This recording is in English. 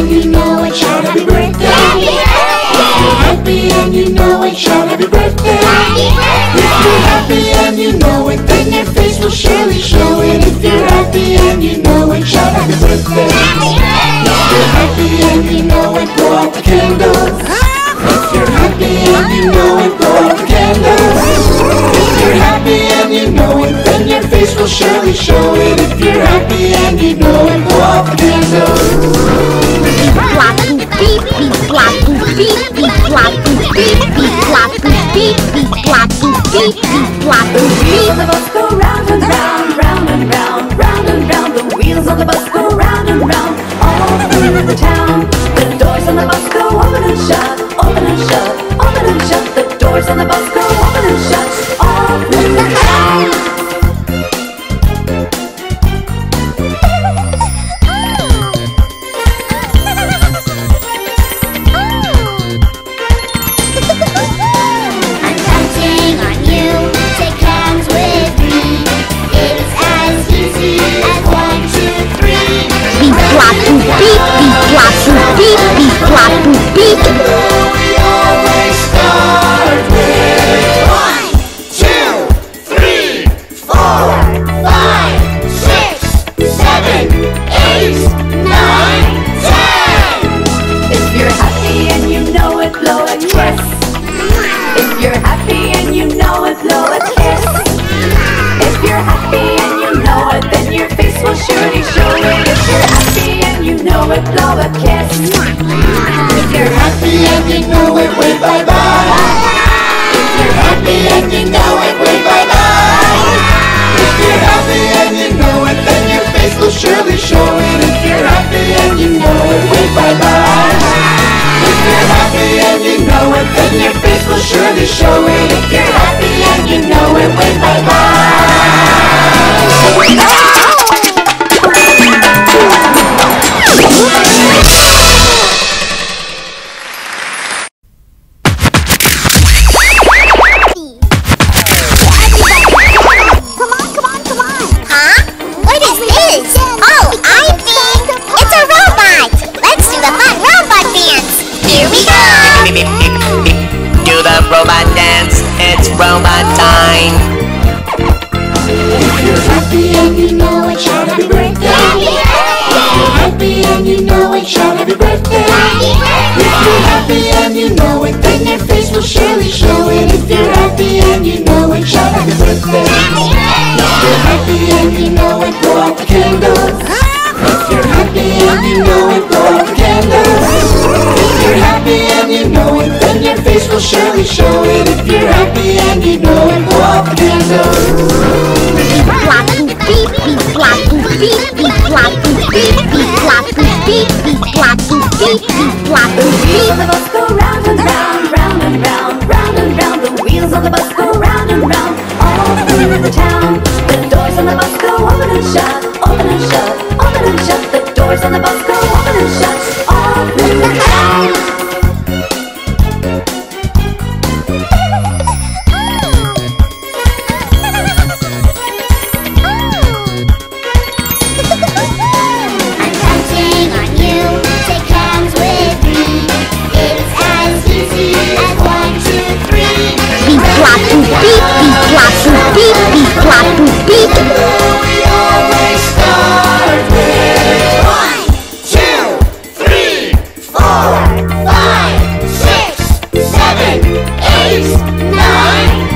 and you know it, shout happy birthday. If you're happy and you know it, shout happy birthday. If you're happy and you know it, then your face will surely show it. If you're happy and you know it, shout happy birthday. If you're happy and you know it, blow out the candles. If you're happy and you know it, blow out the candles. If you're happy and you know it, then your face will surely show it. If you're boop. Wheels of the bus go round and round, round and round, round and round. The wheels of the bus go round and round, all through the town. If you're happy and you know it, wave bye bye. If you're happy and you know it, wave bye bye. If you're happy and you know it, then your face will surely show it. If you're happy and you know it, wave bye bye. If you're happy and you know it, then your face will surely show it. If you're robot dance, it's robot time. If you're happy and you know it, shout happy birthday. If you're happy and you know it, shout happy birthday. If you're happy and you know it, then your face will surely show it. If you're happy and you know it, shout happy birthday. If you're happy and you know it, blow out the candles. If you're happy and you know it, blow out the candles. If you're happy and you know it, then your face will surely show it. If you're happy and you know it, candles. Flop boop beep beep beep beep beep beep beep beep beep beep beep. of the bus go eight, nine,